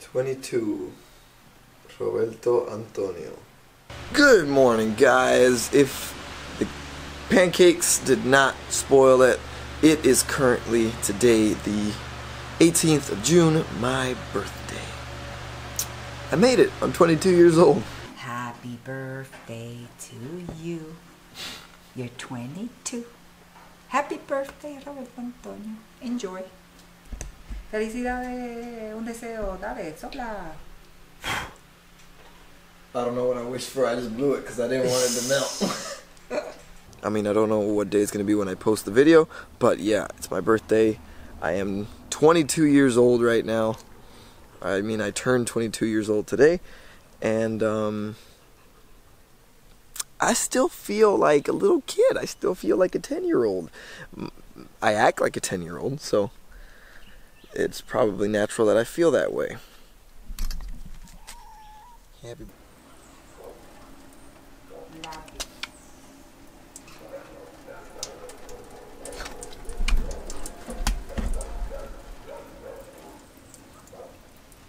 22. Roberto Antonio. Good morning, guys. If the pancakes did not spoil it, it is currently today the 18th of June, my birthday. I made it. I'm 22 years old. Happy birthday to you. You're 22. Happy birthday, Roberto Antonio. Enjoy. Felicidades, un deseo, dale, sopla. I don't know what I wished for. I just blew it because I didn't want it to melt. I mean, I don't know what day it's going to be when I post the video, but yeah, it's my birthday. I am 22 years old right now. I mean, I turned 22 years old today, and um, I still feel like a little kid. I still feel like a 10 year old. I act like a 10 year old, so it's probably natural that I feel that way. Happy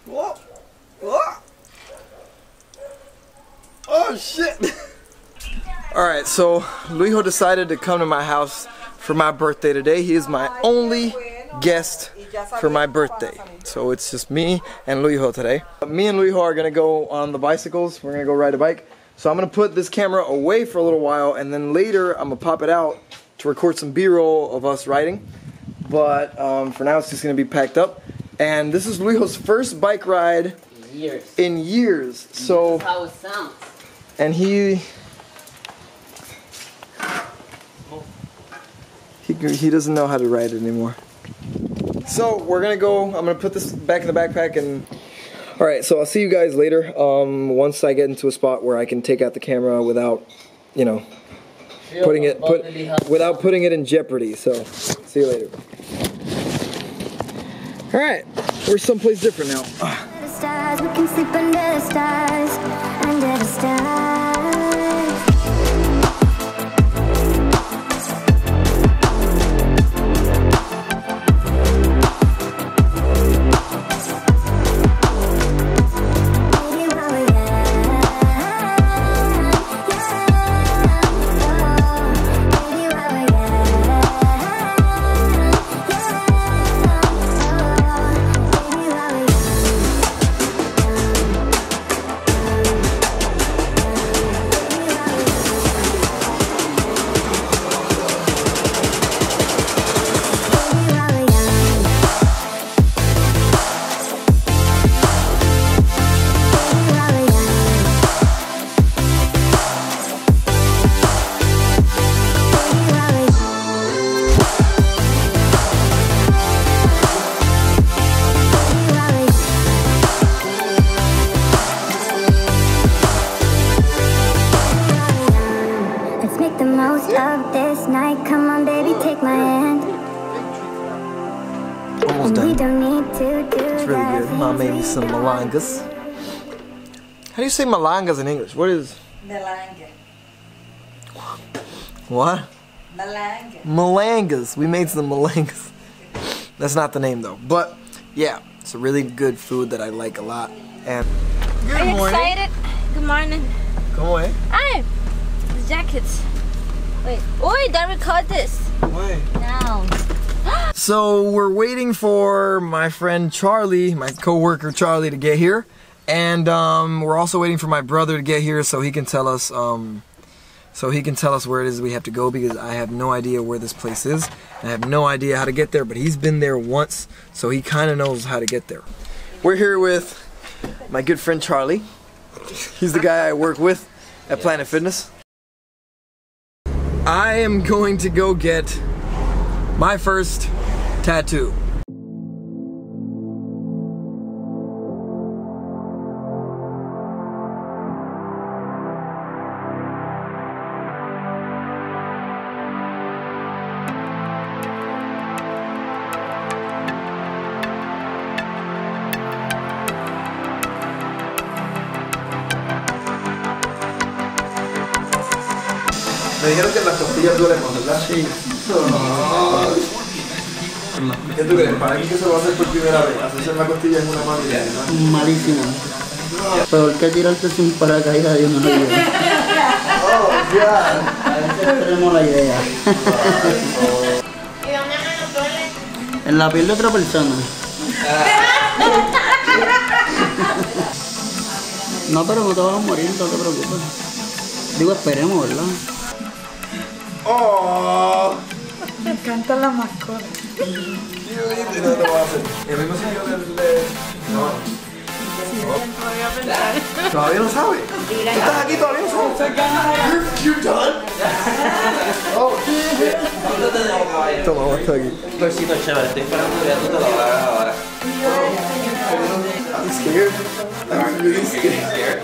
Whoa. Whoa. Oh shit! Alright, so Luijo decided to come to my house for my birthday today. He is my only guest for my birthday. So it's just me and Luijo today. Me and Luijo are gonna go on the bicycles. We're gonna go ride a bike. So I'm gonna put this camera away for a little while and then later I'm gonna pop it out to record some b-roll of us riding. But um, for now it's just gonna be packed up. And this is Luijo's first bike ride years. in years. So how it sounds. and he he he doesn't know how to ride it anymore. So we're gonna go. I'm gonna put this back in the backpack and. All right, so I'll see you guys later. Um, once I get into a spot where I can take out the camera without, you know, putting it put without putting it in jeopardy. So, see you later. All right, we're someplace different now. Make most of this night. Come on, baby, take my hand. Almost And we done. don't need to do It's really good. Mom made me some malangas. How do you say malangas in English? What is Melange. what? Melange. Malangas. We made some malangas. That's not the name though. But yeah, it's a really good food that I like a lot. And good Are you morning. excited? Good morning. Come away. Hi. The jackets. Wait. Wait, don't record this. Wait. Now. So we're waiting for my friend Charlie, my coworker Charlie, to get here, and um, we're also waiting for my brother to get here so he can tell us, um, so he can tell us where it is we have to go because I have no idea where this place is. I have no idea how to get there, but he's been there once, so he kind of knows how to get there. We're here with my good friend Charlie. He's the guy I work with at Planet Fitness. I am going to go get my first tattoo. Me dijeron que las costillas duelen ¿verdad? Sí. ¿Qué tú crees? Para mí que se lo va a hacer por primera vez. Hacerse una costilla es una mala idea. ¿no? Malísimo. Peor que tirarte sin paracaídas de una ayuda. Oh, ya. A veces tenemos la idea. En la piel de otra persona. No, pero no te vas a morir, no te preocupes. Digo, esperemos, ¿verdad? Oh. Me encanta la mascota. Qué bonito. No lo va a hacer. El mismo sitio del... de- No. Todavía no sabe. ¿Tú estás aquí todavía no sabes? You're, you're done. Oh, shit. Toma, vamos hasta aquí. Un versito chévere, estoy esperando que tú te lo hagas ahora. I'm scared. I'm really scared. Scared?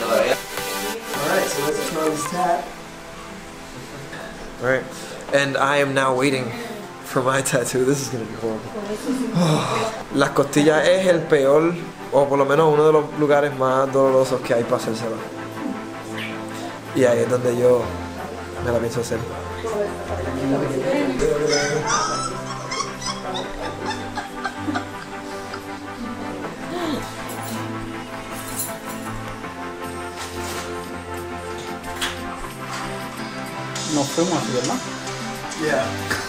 Todavía. Alright, so let's Charlie's tat. Alright, and I am now waiting for my tattoo. This is gonna be horrible. Las costillas es el peor, o por lo menos uno de los lugares más dolorosos que hay para hacérselo. Y ahí es donde yo me la pienso hacer. Nos fuimos así, ¿verdad? Yeah.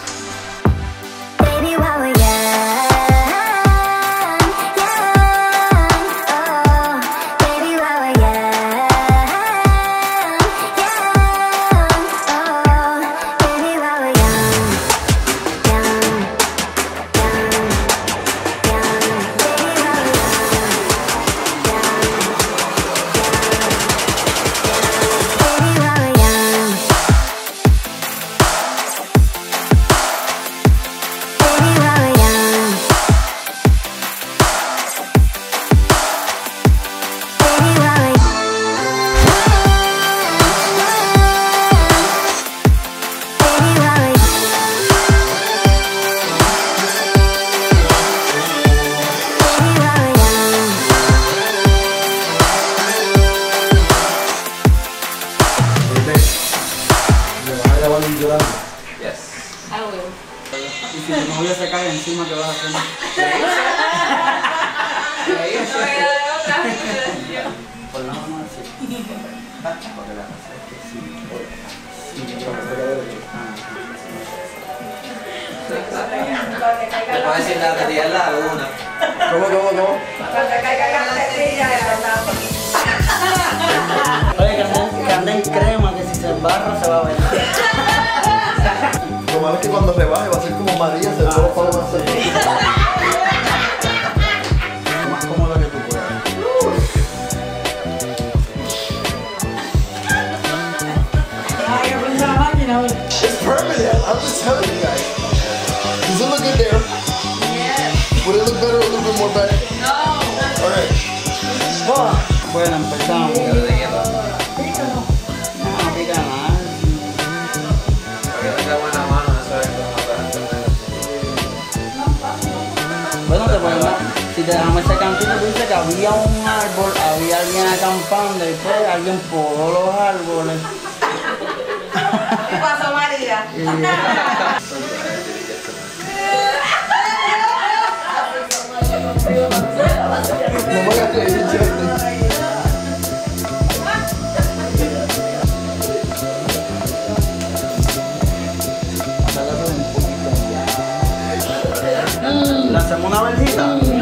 Se cae encima, ¿qué vas a hacer? Por la mano así. Le puedo decir la teoría en la luna. ¿Cómo, cómo, cómo? Oye, que anden, que anden crema, que si se embarra se va a ver. Lo malo es que cuando rebaje va a ser como María, se todo para más Lo más cómodo que tú puedas. It's permanent. I'm just telling you guys. Does it look good there? Yeah. Would it look better a little bit more back? No. All right. Bueno, empezamos. Dejamos ese cantito, tú dices que había un árbol, había alguien acampando y pues alguien podó los árboles. ¿Qué pasó, María? No. Le hacemos una verjita.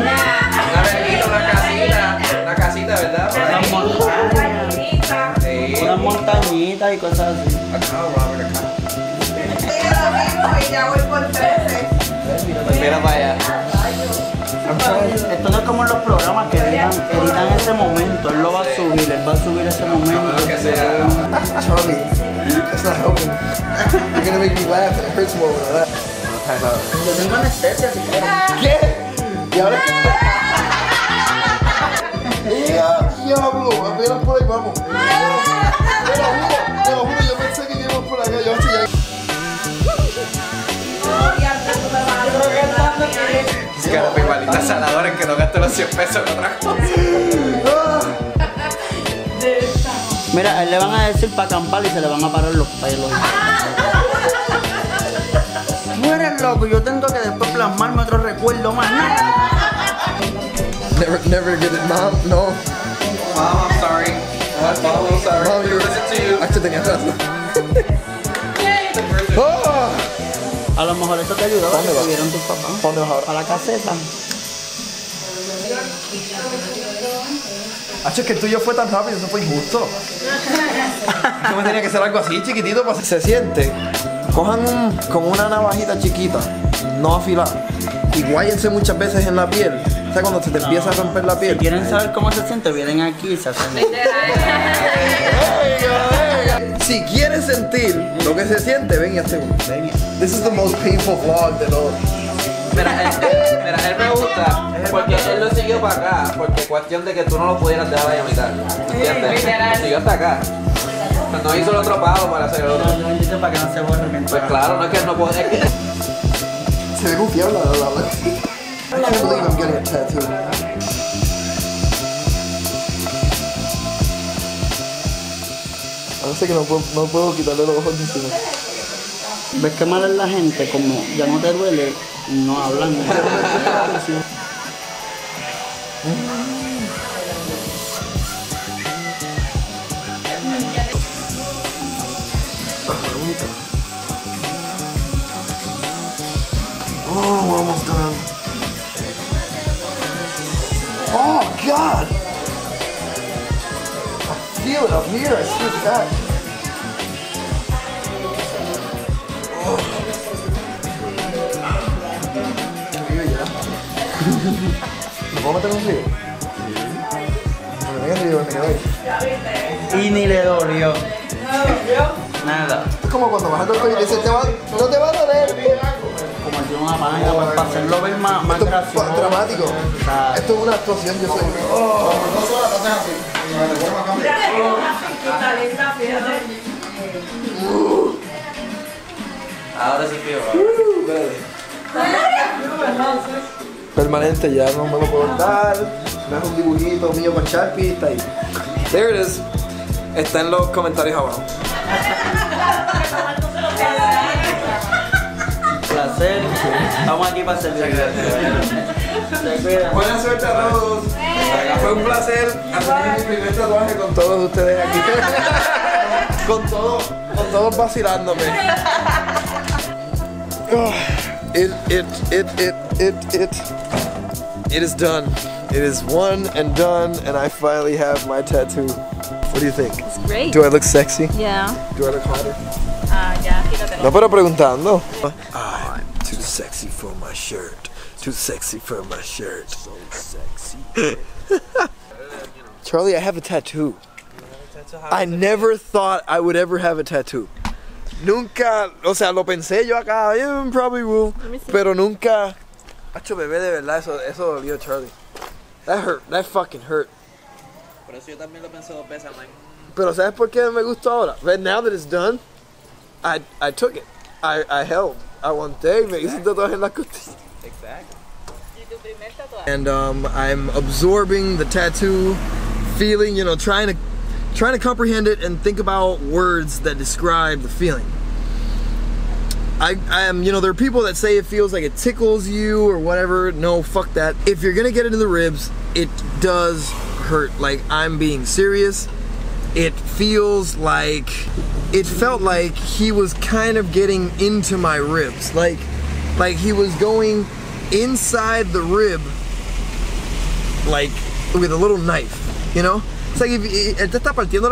Montañitas y cosas así. Acá, Robert, acá. Diga lo mismo y ya voy por 13. Pues mira para allá. Esto no es como en los programas que editan, editan ese momento, él lo va a subir, él va a subir ese momento. Que sea. Charlie, that's not helping. You're gonna make me laugh and it hurts more when I laugh. Yo tengo anestesia si quieres. ¿Qué? ¿Y ahora qué? ¡Ya, diablo! Apenas por ahí vamos. Te lo juro, te lo juro, yo pensé que íbamos por acá. Yo. Es que era igualita saladores que no gaste los 100 pesos en otra cosa. Mira, a él le van a decir para acampar y se le van a parar los pelos. Tú eres loco, yo tengo que después plasmarme otro recuerdo más. Never, never get it, mom. No. Mom, I'm sorry. Mom, I'm sorry. Mom, you're Yo tenía razón. Oh. A lo mejor eso te ayudó a ¿Dónde que vas? tuvieron tus papás. ¿Pa' dónde vas ahora? Para la caseta. Hacho, es que el tuyo fue tan rápido, eso fue injusto. Eso me tenía que ser algo así chiquitito para se siente. Cojan un, con una navajita chiquita, no afilada, y guáyense muchas veces en la piel. O sea, cuando se te empieza a romper la piel. Si quieren saber cómo se siente, vienen aquí y se hacen. Si quieres sentir lo que se siente, ven y hazte uno. This is the most painful vlog de todo. Mira, él, mira, él me gusta porque él lo siguió para acá, porque cuestión de que tú no lo pudieras dejar ahí a mitad. ¿Entiendes? Lo siguió hasta acá. No hizo el otro palo para hacer el otro. Yo bendito para que no se borre. Pues claro, no es que él no puede. Se ve confiable la la la. I can't believe I'm getting a tattoo. A veces que no puedo, no puedo quitarle los ojos de encima. ¿Ves qué mal es la gente? Como ya no te duele, no hablan. Oh, we're almost done. Oh, God! I feel it up here. I see it back. Oh. Frío ya. ¿Me puedo meter un frío? Me quedé me quedé. Y ni le dolió. Nada. Es como cuando vas a tocar y dices, "Te va- no te va a doler. Una pues, para hacerlo ver más, más Esto es gracioso. dramático. Esto es una actuación, yo soy. ahora sí fío. Permanente, ya no me lo puedo dar. Me hace un dibujito mío con Sharpie, está ahí. There it is. Está en los comentarios abajo. Estamos aquí para servir. Buena suerte a todos. Fue un placer hacer mi primer tatuaje con todos ustedes aquí. con todos, con todos vacilándome. It, it, it, it, it, it. It is done. It is one and done, and I finally have my tattoo. What do you think? It's great. Do I look sexy? Yeah. Do I look hotter? Ah, ya, aquí lo tengo. No, pero preguntando. I'm too sexy for my shirt. Too sexy for my shirt. So sexy. Charlie, I have a tattoo. I never thought I would ever have a tattoo. Nunca, o sea, lo pensé yo acá, yeah, probably will, me see. pero nunca. Hacho bebé, de verdad, eso, eso dolió, Charlie. That hurt, that fucking hurt. Por eso yo también lo pensé dos veces, man. Pero ¿sabes por qué me gustó ahora? But now that it's done, I, I took it. I, I held. Aguanté y me hice un tatuaje en la costilla. Exacto. And um, I'm absorbing the tattoo, feeling, you know, trying to trying to comprehend it and think about words that describe the feeling. I, I am, you know, there are people that say it feels like it tickles you or whatever. No, fuck that. If you're gonna get it in the ribs, it does hurt. Like I'm being serious. It feels like it felt like he was kind of getting into my ribs. Like like he was going inside the rib like with a little knife, you know? It's like eh,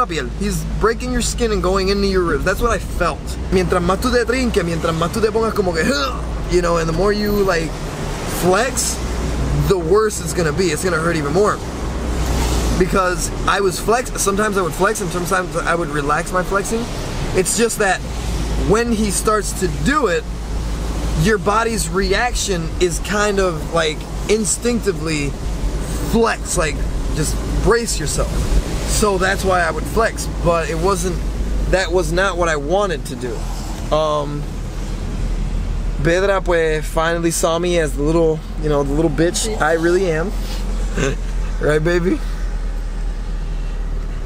piel. He's breaking your skin and going into your ribs. That's what I felt. Mientras más tú te trinques, mientras más tú te pongas como que, you know, and the more you like flex, the worse it's gonna be. It's gonna hurt even more. Because I was flex, sometimes I would flex and sometimes I would relax my flexing. It's just that when he starts to do it, your body's reaction is kind of like instinctively flex, like just brace yourself. So that's why I would flex, but it wasn't. That was not what I wanted to do. Um, Bedra pues finally saw me as the little, you know, the little bitch I really am. right, baby?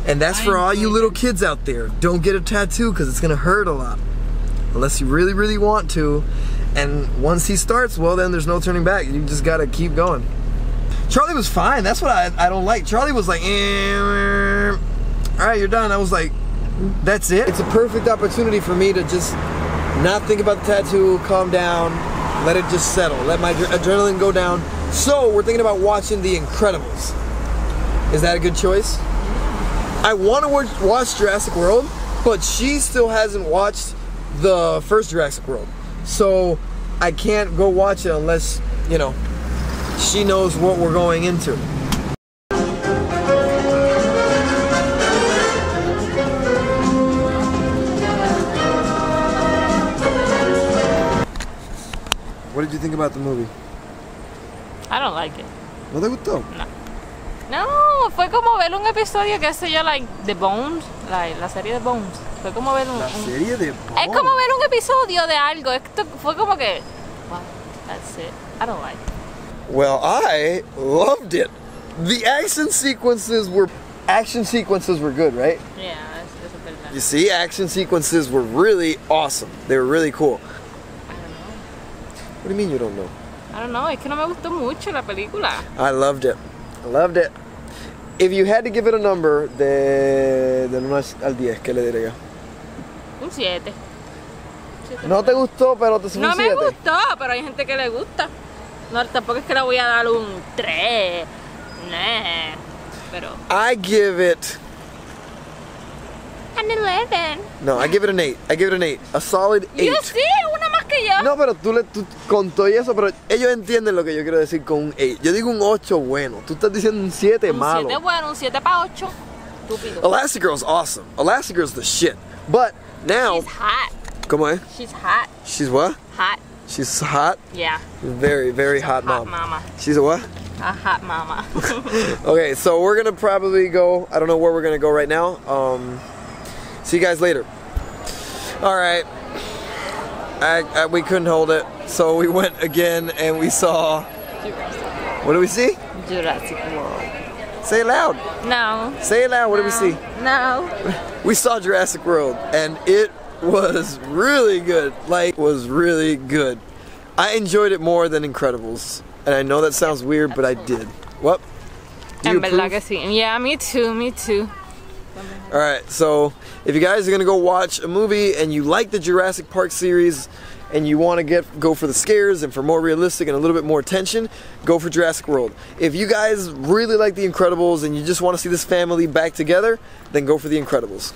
And that's for all you little kids out there. Don't get a tattoo because it's gonna hurt a lot unless you really, really want to. And once he starts, well, then there's no turning back. You just gotta keep going. Charlie was fine. That's what I, I don't like. Charlie was like, eh, all right, you're done. I was like, that's it. It's a perfect opportunity for me to just not think about the tattoo, calm down, let it just settle, let my adrenaline go down. So we're thinking about watching The Incredibles. Is that a good choice? I want to watch, watch Jurassic World, but she still hasn't watched the first Jurassic World. So I can't go watch it unless, you know, she knows what we're going into. What did you think about the movie? I don't like it. ¿No te gustó? No, fue como ver un episodio, qué sé yo, like The Bones, la serie de Bones. Fue como ver un, La serie de es como ver un episodio de algo. Esto fue como que, wow, that's it. I don't like. it. Well, I loved it. The action sequences were action sequences were good, right? Yeah, eso, eso es verdad. You see, action sequences were really awesome. They were really cool. I don't know. What do you mean you don't know? I don't know, es que no me gustó mucho la película. I loved it. I loved it. If you had to give it a number de, de 1 al 10, ¿qué le diría? Un 7. No te gustó, pero te No un me 7. gustó, pero hay gente que le gusta. No, tampoco es que le voy a dar un 3. Nah. Pero. I give it An 11. No, I give it an 8. I give it an 8. A solid 8. Yo sí, una más que yo. No, pero tú le tú, con todo y eso, pero ellos entienden lo que yo quiero decir con un 8. Yo digo un 8 bueno. Tú estás diciendo un 7 un malo. 7 bueno, un 7 para 8. Estúpido. Elastigirl's awesome. Elastigirl's the shit. But now, She's hot. come on. She's hot. She's what? Hot. She's hot. Yeah. Very, very hot, Hot mom. mama. She's a what? A hot mama. Okay, so we're gonna probably go. I don't know where we're gonna go right now. Um, see you guys later. All right. I, I, we couldn't hold it, so we went again and we saw. What do we see? Jurassic World. Say it loud. No. Say it loud. What do we see? No. We saw Jurassic World, and it was really good. Like, was really good. I enjoyed it more than Incredibles, and I know that sounds weird, but I did. What? Do you approve? Yeah, me too, me too. All right, so if you guys are gonna go watch a movie and you like the Jurassic Park series and you want to get go for the scares and for more realistic and a little bit more tension, go for Jurassic World. If you guys really like The Incredibles and you just want to see this family back together, then go for The Incredibles.